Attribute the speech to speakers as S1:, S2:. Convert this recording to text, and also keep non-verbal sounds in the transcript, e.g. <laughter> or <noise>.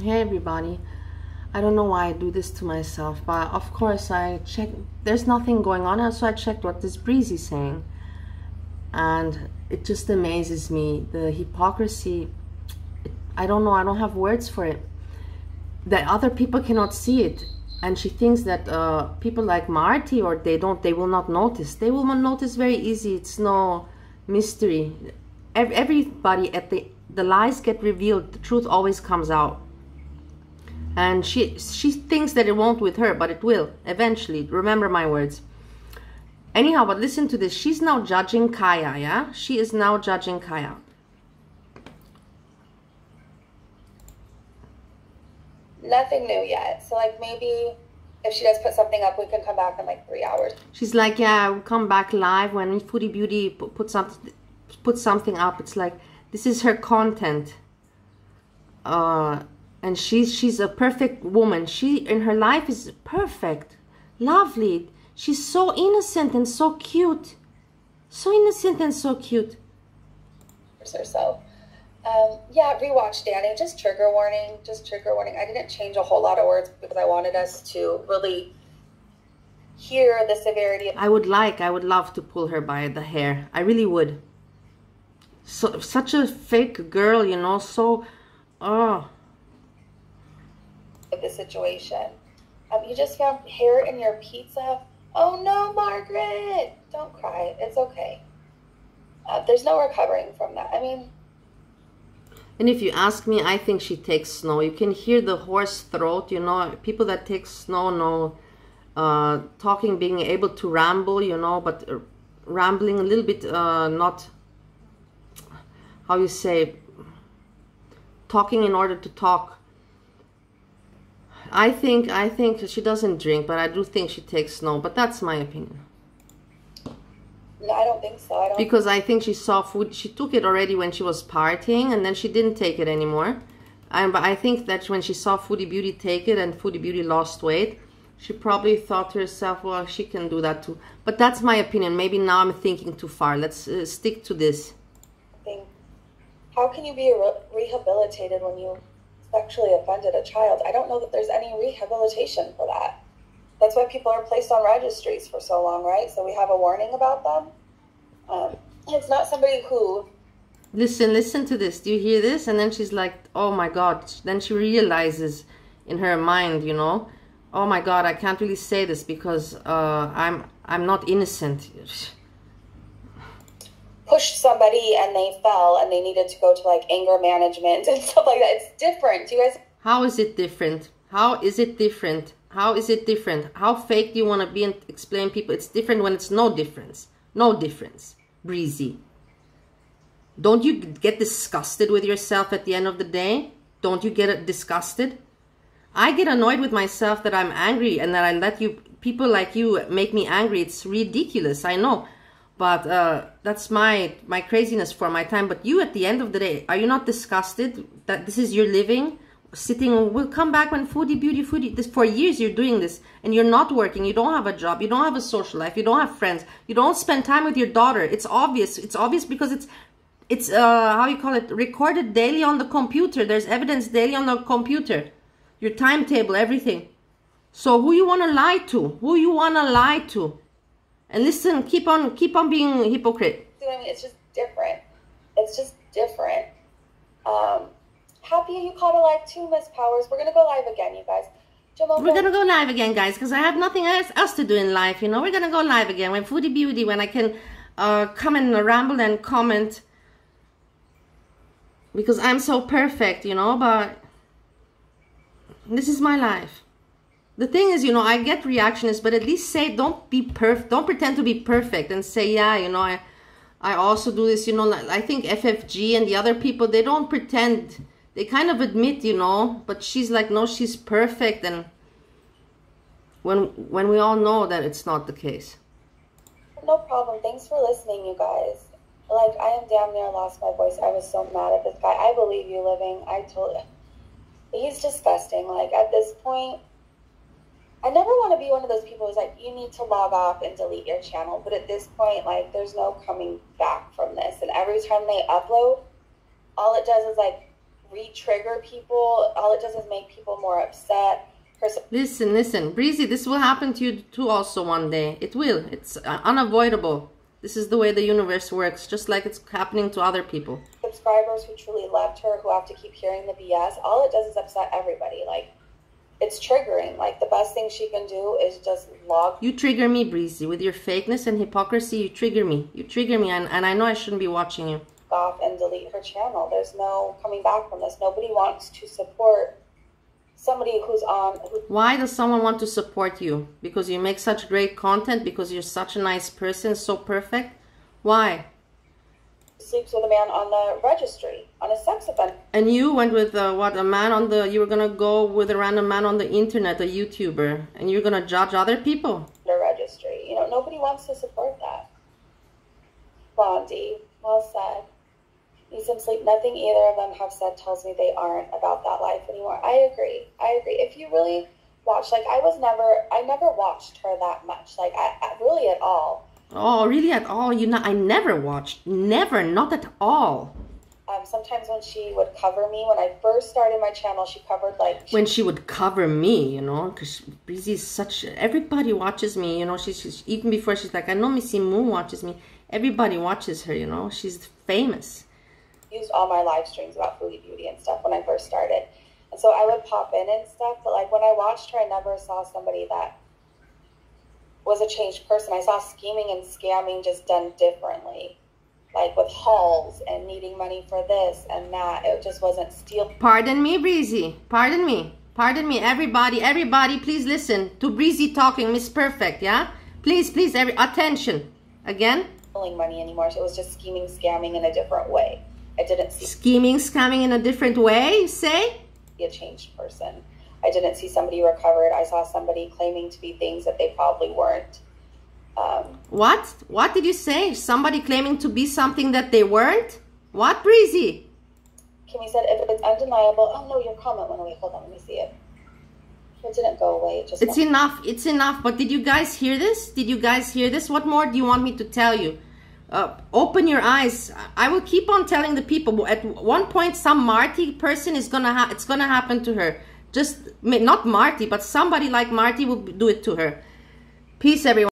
S1: Hey everybody. I don't know why I do this to myself, but of course I check. There's nothing going on, so I checked what this breezy saying, and it just amazes me the hypocrisy. I don't know. I don't have words for it. That other people cannot see it, and she thinks that uh, people like Marty or they don't. They will not notice. They will not notice very easy. It's no mystery. Everybody at the the lies get revealed. The truth always comes out and she she thinks that it won't with her but it will eventually. Remember my words. Anyhow but listen to this. She's now judging kaya yeah? She is now judging kaya.
S2: Nothing new yet. So like maybe if she does put something up we can come back in like three hours.
S1: She's like yeah we'll come back live when foodie beauty put something put something up. It's like this is her content. Uh and she's she's a perfect woman. She in her life is perfect. Lovely. She's so innocent and so cute. So innocent and so cute.
S2: Herself. Um, yeah rewatch danny just trigger warning just trigger warning. I didn't change a whole lot of words because i wanted us to really hear the severity of-
S1: i would like i would love to pull her by the hair. I really would. So such a fake girl you know so oh
S2: of the situation. Um, you just found hair in your pizza. Oh no, Margaret! Don't cry. It's okay. Uh, there's no recovering from that. I mean,
S1: and if you ask me, I think she takes snow. You can hear the horse throat. You know, people that take snow know uh, talking, being able to ramble. You know, but rambling a little bit, uh, not how you say, talking in order to talk. I think I think she doesn't drink, but I do think she takes snow. But that's my opinion.
S2: No, I don't think so. I don't
S1: because I think she saw food. She took it already when she was partying, and then she didn't take it anymore. And but I think that when she saw Foodie Beauty take it and Foodie Beauty lost weight, she probably thought to herself, "Well, she can do that too." But that's my opinion. Maybe now I'm thinking too far. Let's uh, stick to this.
S2: Think, how can you be re rehabilitated when you sexually offended a child. I don't know that there's any rehabilitation for that. That's why people are placed on registries for so long, right? So we have a warning about them. Um, it's not somebody who.
S1: Listen, listen to this. Do you hear this? And then she's like, oh my God. Then she realizes in her mind, you know, oh my God, I can't really say this because uh, I'm I'm not innocent <laughs>
S2: pushed somebody and they fell and they needed to go to like anger management <laughs> and stuff like that. It's different. Do you guys?
S1: How is it different? How is it different? How is it different? How fake do you want to be and explain people? It's different when it's no difference. No difference. Breezy. Don't you get disgusted with yourself at the end of the day? Don't you get disgusted? I get annoyed with myself that I'm angry and that I let you people like you make me angry. It's ridiculous. I know but uh, that's my my craziness for my time. But you at the end of the day are you not disgusted that this is your living? Sitting we'll come back when foodie beauty foodie this for years you're doing this and you're not working you don't have a job you don't have a social life you don't have friends you don't spend time with your daughter. It's obvious it's obvious because it's it's uh how you call it recorded daily on the computer. There's evidence daily on the computer. Your timetable everything. So who you want to lie to? Who you want to lie to and listen, keep on keep on being hypocrite.
S2: I mean, it's just different. It's just different. Um, happy you caught a live too, Miss Powers. We're gonna go live again, you guys.
S1: Jamal, We're gonna go live again, guys, because I have nothing else, else to do in life. You know, we're gonna go live again when Foodie Beauty, when I can uh, come and ramble and comment because I'm so perfect, you know. But this is my life the thing is, you know, I get reactions, but at least say, don't be perfect. Don't pretend to be perfect and say, yeah, you know, I, I also do this, you know, I think FFG and the other people, they don't pretend. They kind of admit, you know, but she's like, no, she's perfect. And when, when we all know that it's not the case.
S2: No problem. Thanks for listening, you guys. Like, I am damn near lost my voice. I was so mad at this guy. I believe you living. I told. He's disgusting. Like, at this point, I never want to be one of those people who's like, you need to log off and delete your channel. But at this point, like, there's no coming back from this. And every time they upload, all it does is like re-trigger people. All it does is make people more upset.
S1: Listen, listen, Breezy, this will happen to you too also one day. It will. It's uh, unavoidable. This is the way the universe works, just like it's happening to other people.
S2: subscribers who truly loved her who have to keep hearing the BS. All it does is upset everybody. Like, it's triggering. Like, the best thing she can do is just log
S1: You trigger me, Breezy, with your fakeness and hypocrisy. You trigger me. You trigger me, and, and I know I shouldn't be watching you.
S2: off and delete her channel. There's no coming back from this. Nobody wants to support somebody who's on who
S1: Why does someone want to support you? Because you make such great content? Because you're such a nice person, so perfect? Why?
S2: Sleeps with a man on the registry on a sex offender
S1: And you went with uh, what a man on the. You were gonna go with a random man on the internet, a YouTuber, and you're gonna judge other people.
S2: The registry. You know, nobody wants to support that. Blondie, well said. Need some sleep. Nothing either of them have said tells me they aren't about that life anymore. I agree. I agree. If you really watch, like I was never, I never watched her that much. Like I, I really at all.
S1: Oh, really? At all? You know, I never watched. Never, not at all.
S2: Um, sometimes when she would cover me, when I first started my channel, she covered like
S1: When she would cover me, you know, because Breezy is such. Everybody watches me, you know. She's, she's even before she's like, I know Missy Moon watches me. Everybody watches her, you know. She's famous.
S2: used all my live streams about foodie beauty and stuff when I first started. And so I would pop in and stuff, but like when I watched her, I never saw somebody that was a changed person. I saw scheming and scamming just done differently. Like with hauls and needing money for this and that. It just wasn't stealing
S1: Pardon me, Breezy. Pardon me. Pardon me, everybody. Everybody, please listen to Breezy talking, Miss Perfect, yeah? Please, please, every attention. Again,
S2: money anymore. So it was just scheming, scamming in a different way. I didn't see
S1: scheming, scamming in a different way, say?
S2: a changed person. I didn't see somebody recovered. I saw somebody claiming to be things that they probably weren't. Um,
S1: What? What did you say? Somebody claiming to be something that they weren't? What, Breezy?
S2: Kimmy said, if it's undeniable, oh no, your comment went away. Hold on, let me see it. It didn't go away. It just
S1: It's enough. It's enough. But did you guys hear this? Did you guys hear this? What more do you want me to tell you? Uh, open your eyes. I will keep on telling the people. At one point, some Marty person is gonna ha- it's gonna happen to her. Just not Marty, but somebody like Marty will do it to her. Peace, everyone.